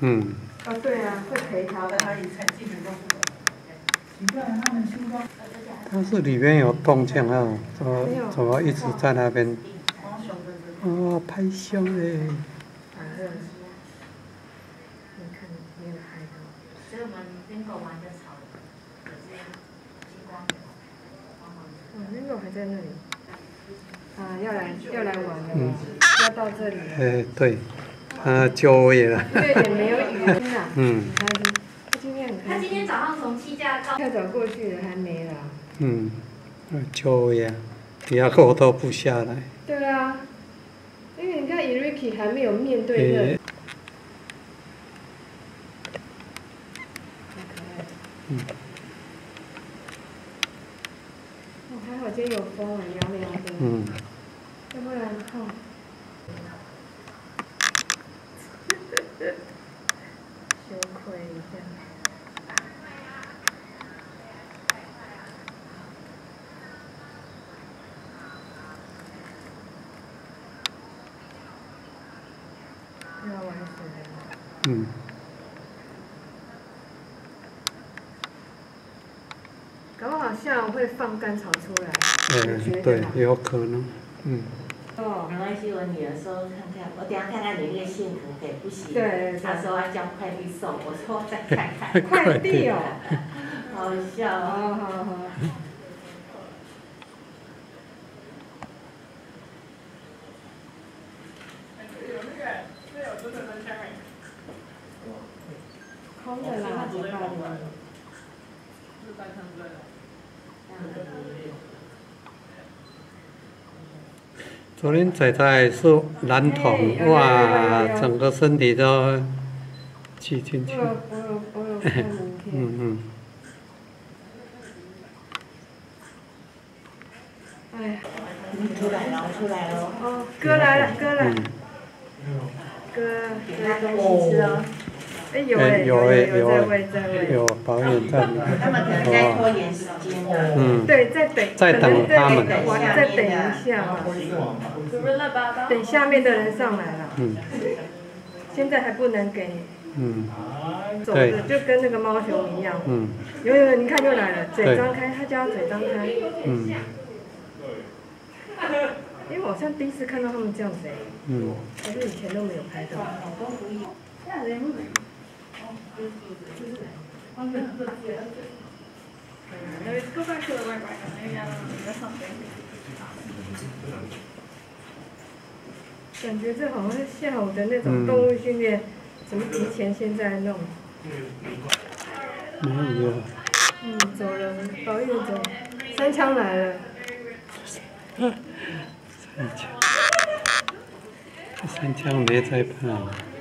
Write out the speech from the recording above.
嗯，哦，对啊，会陪他的。但是里面有动静啊，怎么怎么一直在那边？哦，拍胸。啊，要来要来玩了嗯？要到这里了。哎，对，他就位了，对也没有雨，真的。嗯很开心。他今天很开心。他今天早上从七架到跳蚤过去了，还没了。嗯，就位啊，底下狗都不下来，对啊，因为你看 Eriki 还没有面对那诶，很可爱。嗯哦，还好今天有风啊，凉凉的。嗯，要不然哦。羞愧一下。要玩什么？嗯，搞不好下午会放甘草出来，哎你觉，得对呢，有可能，嗯，哦，没关系，我女儿说看看，我等下看看你那个幸福给不行。对对对她说要叫快递送，我说我再看看。快递哦，好笑哦。好好好。空的啦，嘴巴里。昨天仔仔是蓝桶，哇，整个身体都挤进去。嗯嗯，哎呀，出来了，出来了。哦，哥来了，哥来哥给她东西吃哦。哎有哎哎有哎有有哎在喂在喂。有保险在里他们可能在拖延时间啊。嗯，对，再等，再等他们再等一下嘛，等下面的人上来了。嗯。现在还不能给嗯。走对。的，就跟那个猫熊一样。嗯。有有有，你看又来了，嘴张开，它叫嘴张开。嗯。因为我好像第一次看到他们这样子哎，嗯，可是以前都没有拍到。感觉这好像是下午的那种动物训练，怎么提前现在弄？没有，嗯，走了，保佑走，三枪来了。三枪，三枪没在怕。